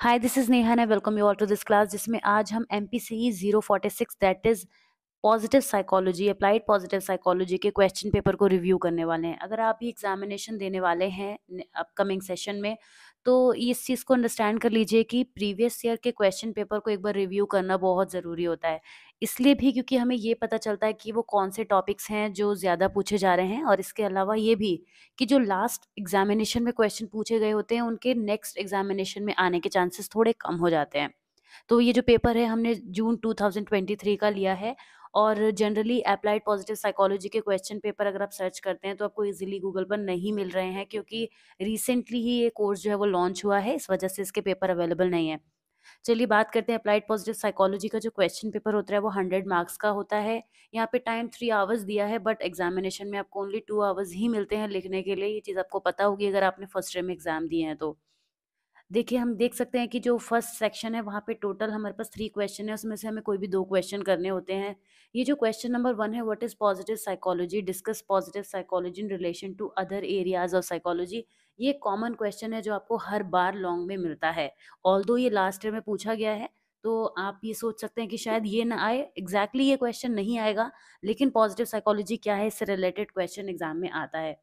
Hi this is Neha welcome you all to this class जिसमें आज हम M P C zero forty six that is positive psychology applied positive psychology के question paper को review करने वाले हैं। अगर आप भी एग्जामिनेशन देने वाले हैं अपकमिंग सेशन में तो इस चीज़ को अंडरस्टैंड कर लीजिए कि प्रीवियस ईयर के क्वेश्चन पेपर को एक बार रिव्यू करना बहुत ज़रूरी होता है। इसलिए भी क्योंकि हमें ये पता चलता है कि वो कौन से टॉपिक्स हैं जो ज़्यादा पूछे जा रहे हैं, और इसके अलावा ये भी कि जो लास्ट एग्जामिनेशन में क्वेश्चन पूछे गए होते हैं, उनके नेक्स्ट एग्जामिनेशन में आने के चांसेस थोड़े कम हो जाते हैं। तो ये जो पेपर है, हमने जून 2023 का लिया है और जनरली अप्लाइड पॉजिटिव साइकोलॉजी के क्वेश्चन पेपर अगर आप सर्च करते हैं तो आपको इजीली गूगल पर नहीं मिल रहे हैं, क्योंकि रिसेंटली ही ये कोर्स जो है वो लॉन्च हुआ है, इस वजह से इसके पेपर अवेलेबल नहीं है। चलिए बात करते हैं अप्लाइड पॉजिटिव साइकोलॉजी का, जो क्वेश्चन पेपर होता है वो हंड्रेड मार्क्स का होता है। यहाँ पे टाइम थ्री आवर्स दिया है बट एग्जामिनेशन में आपको ओनली टू आवर्स ही मिलते हैं लिखने के लिए, ये चीज़ आपको पता होगी अगर आपने फ़र्स्ट टाइम एग्ज़ाम दिए हैं तो। देखिए, हम देख सकते हैं कि जो फ़र्स्ट सेक्शन है, वहाँ पे टोटल हमारे पास थ्री क्वेश्चन है, उसमें से हमें कोई भी दो क्वेश्चन करने होते हैं। ये जो क्वेश्चन नंबर वन है what is positive psychology discuss positive psychology in relation to other areas of psychology ये कॉमन क्वेश्चन है जो आपको हर बार लॉन्ग में मिलता है। ऑल ये लास्ट ईयर में पूछा गया है तो आप ये सोच सकते हैं कि शायद ये ना आए। एग्जैक्टली exactly ये क्वेश्चन नहीं आएगा, लेकिन पॉजिटिव साइकोलॉजी क्या है, इससे रिलेटेड क्वेश्चन एग्ज़ाम में आता है।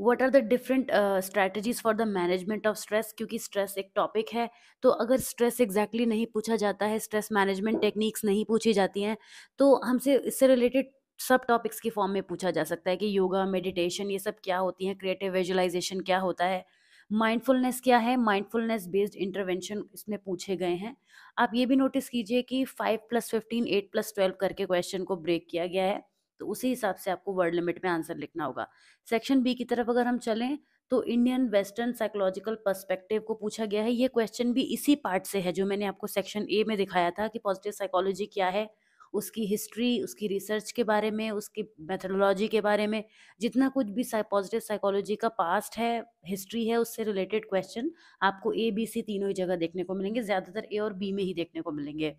What are the different strategies for the management of stress क्योंकि स्ट्रेस एक टॉपिक है तो अगर स्ट्रेस एग्जैक्टली exactly नहीं पूछा जाता है स्ट्रेस मैनेजमेंट टेक्निक्स नहीं पूछी जाती हैं तो हमसे इससे रिलेटेड सब टॉपिक्स की फॉर्म में पूछा जा सकता है कि योगा मेडिटेशन ये सब क्या होती हैं? क्रिएटिव विजुलाइजेशन क्या होता है? माइंडफुलनेस क्या है? माइंडफुलनेस बेस्ड इंटरवेंशन इसमें पूछे गए हैं। आप ये भी नोटिस कीजिए कि five plus fifteen eight plus twelve करके क्वेश्चन को ब्रेक किया गया है। तो उसी हिसाब से आपको वर्ड लिमिट में आंसर लिखना होगा। सेक्शन बी की तरफ़ अगर हम चलें तो इंडियन वेस्टर्न साइकोलॉजिकल पर्सपेक्टिव को पूछा गया है। ये क्वेश्चन भी इसी पार्ट से है जो मैंने आपको सेक्शन ए में दिखाया था कि पॉजिटिव साइकोलॉजी क्या है, उसकी हिस्ट्री, उसकी रिसर्च के बारे में, उसकी मेथडोलॉजी के बारे में, जितना कुछ भी पॉजिटिव साइकोलॉजी का पास्ट है, हिस्ट्री है, उससे रिलेटेड क्वेश्चन आपको ए, बी, सी तीनों ही जगह देखने को मिलेंगे, ज़्यादातर ए और बी में ही देखने को मिलेंगे।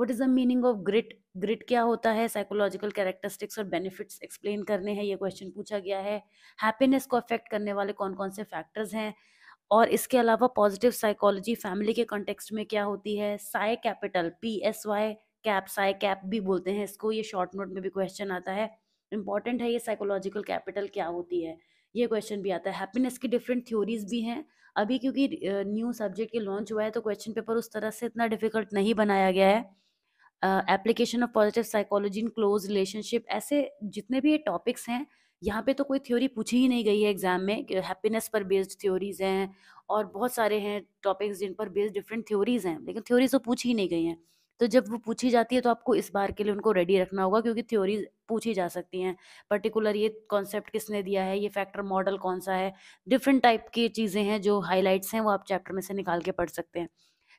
What is the meaning of grit grit क्या होता है? साइकोलॉजिकल कैरेक्टरिस्टिक्स और बेनिफिट्स एक्सप्लेन करने हैं, ये क्वेश्चन पूछा गया है। हैप्पीनेस को अफेक्ट करने वाले कौन कौन से फैक्टर्स हैं? और इसके अलावा पॉजिटिव साइकोलॉजी फैमिली के कॉन्टेक्स्ट में क्या होती है? Psy capital P S Y cap psy cap भी बोलते हैं इसको। ये शॉर्ट नोट में भी क्वेश्चन आता है। इंपॉर्टेंट है ये साइकोलॉजिकल कैपिटल क्या होती है? ये क्वेश्चन भी आता है। हैप्पीनेस की डिफरेंट थ्योरीज भी हैं। अभी क्योंकि न्यू सब्जेक्ट के लॉन्च हुआ है तो क्वेश्चन पेपर उस तरह से इतना डिफ़िकल्ट नहीं बनाया गया है। Application of positive psychology in close relationship, ऐसे जितने भी ये टॉपिक्स हैं, यहाँ पे तो कोई थ्योरी पूछी ही नहीं गई है एग्ज़ाम में हैप्पीनेस पर बेस्ड थ्योरीज हैं और बहुत सारे हैं टॉपिक्स जिन पर बेस्ड डिफरेंट थ्योरीज हैं, लेकिन थ्योरीज तो पूछी ही नहीं गई हैं। तो जब वो पूछी जाती है तो आपको इस बार के लिए उनको रेडी रखना होगा क्योंकि थ्योरीज पूछी जा सकती हैं। पर्टिकुलर ये कॉन्सेप्ट किसने दिया है, ये फैक्टर मॉडल कौन सा है? डिफरेंट टाइप की चीज़ें हैं जो हाईलाइट्स हैं, वो आप चैप्टर में से निकाल के पढ़ सकते हैं।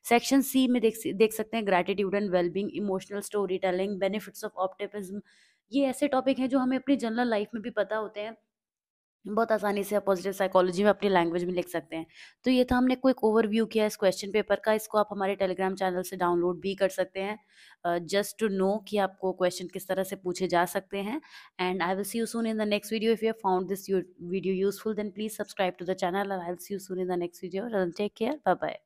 सेक्शन सी में देख देख सकते हैं gratitude and wellbeing emotional story telling benefits of optimism ये ऐसे टॉपिक हैं जो हमें अपनी जनरल लाइफ में भी पता होते हैं। बहुत आसानी से आप पॉजिटिव साइकोलॉजी में अपनी लैंग्वेज में लिख सकते हैं। तो ये था हमने क्विक ओवरव्यू किया इस क्वेश्चन पेपर का। इसको आप हमारे टेलीग्राम चैनल से डाउनलोड भी कर सकते हैं। जस्ट टू नो कि आपको क्वेश्चन किस तरह से पूछे जा सकते हैं। And I will see you soon in the next video if you found this video useful then please subscribe to the channel I will see you soon in the next video take care bye bye